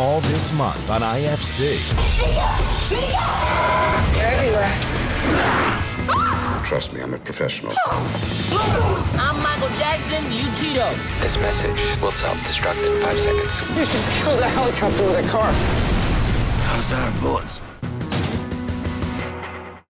all this month on IFC. They're. Trust me, I'm a professional. I'm Michael Jackson, you Tito. This message will self-destruct in five seconds. You just killed a helicopter with a car. How's our bullets?